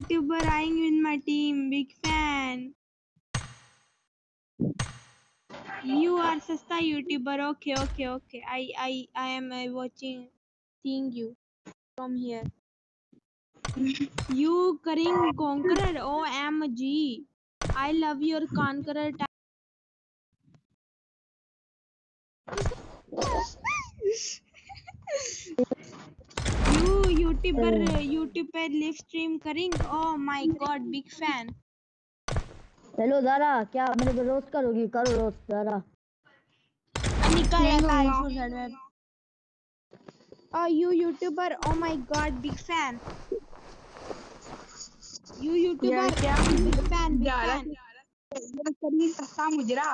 YouTuber eyeing in my team, big fan. You are sasta YouTuber. Okay, okay, okay. I I I am uh, watching, seeing you from here. You Karing Conqueror. OMG. I love your Conqueror. ta- you YouTuber YouTube पे live stream करिंग? ओ my God big fan hello Dara क्या मेरे को roast करोगी? करो roast Dara निकल यार आ you YouTuber oh my God big fan you YouTuber big fan big fan करिए सस्ता मुजरा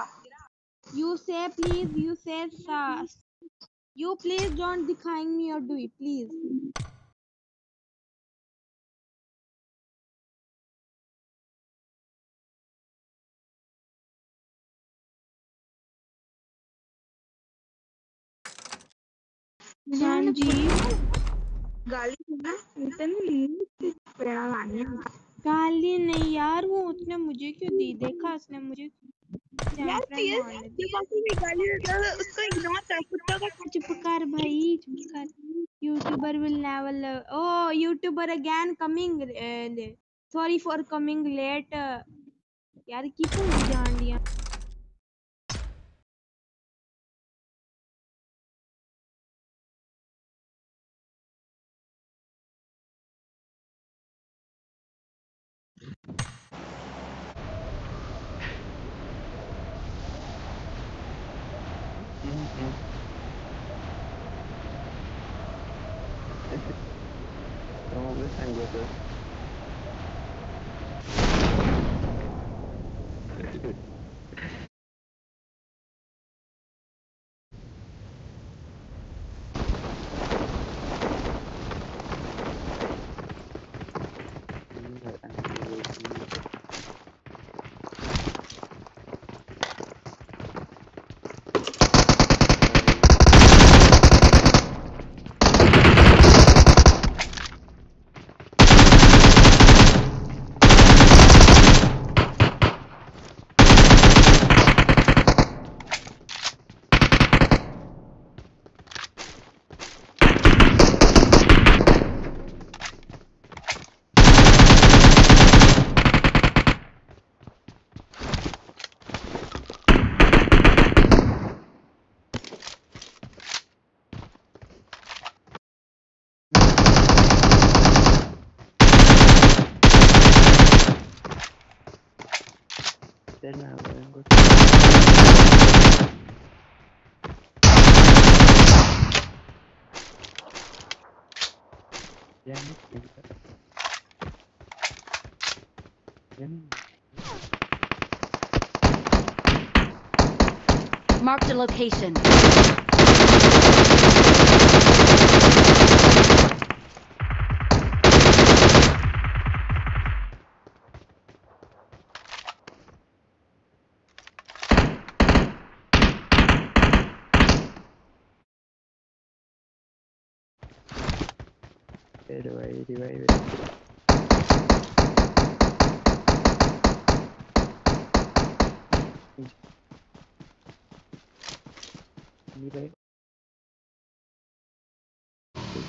यू से प्लीज़ यू से you please don't दिखाएँगे me or do it please. गाली नहीं यार वो उसने मुझे क्यों दी? देखा उसने मुझे यार भी गाली देता है उसको इग्नोर कर कुत्ता का चुप कर भाई चुप कर। YouTuber will never oh YouTuber again coming sorry for coming late यार कितों जान लिया। Don't listen with it. Ne yapıyorsun? Götür. Yani, yani. Marked a location. Revive. Good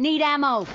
Need ammo.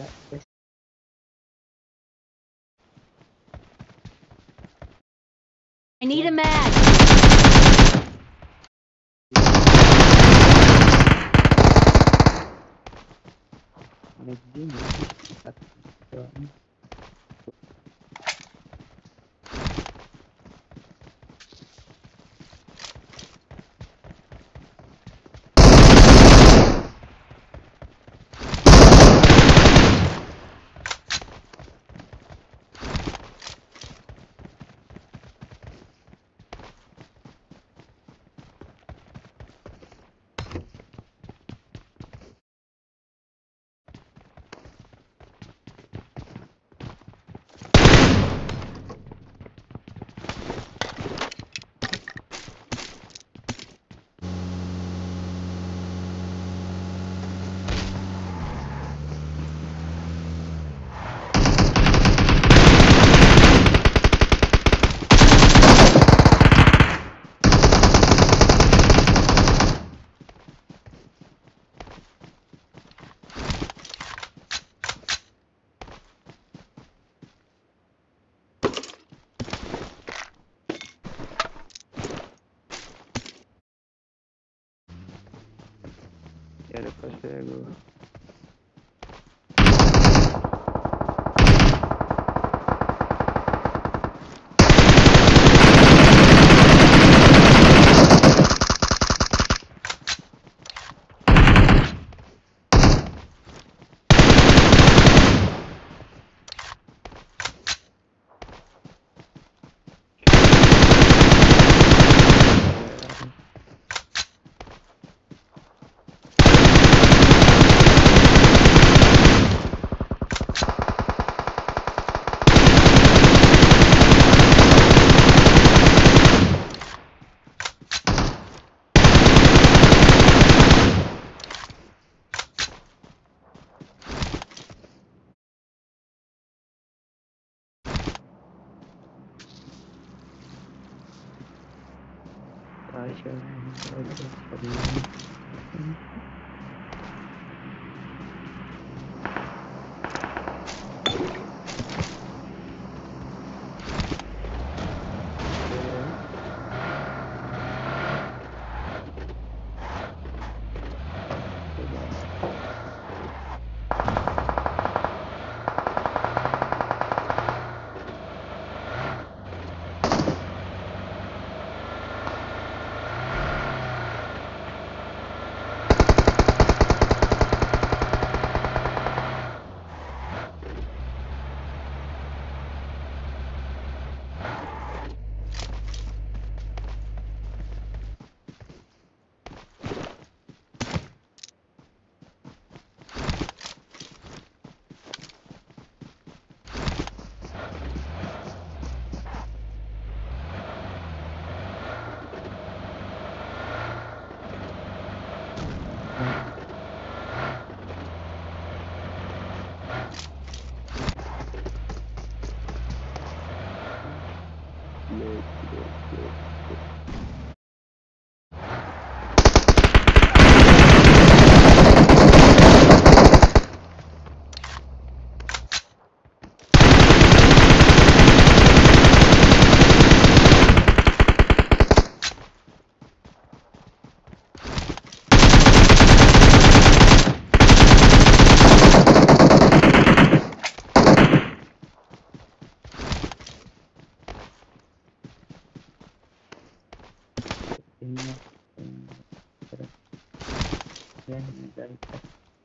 Yes. I need a mag. Medine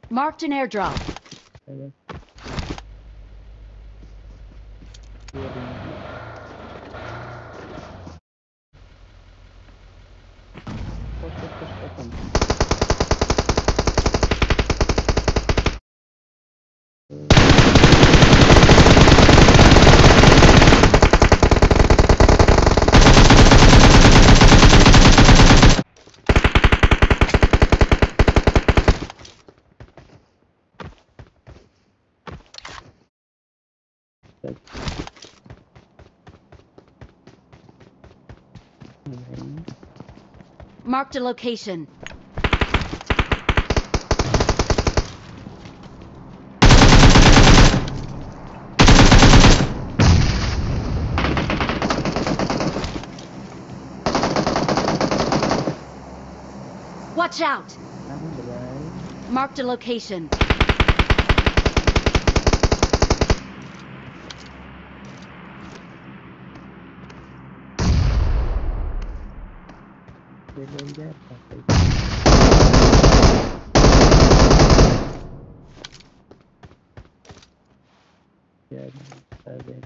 Marked an airdrop. Marked a location. Watch out! Marked a location. Bilmiyorum gel bakayım. Gel. Evet.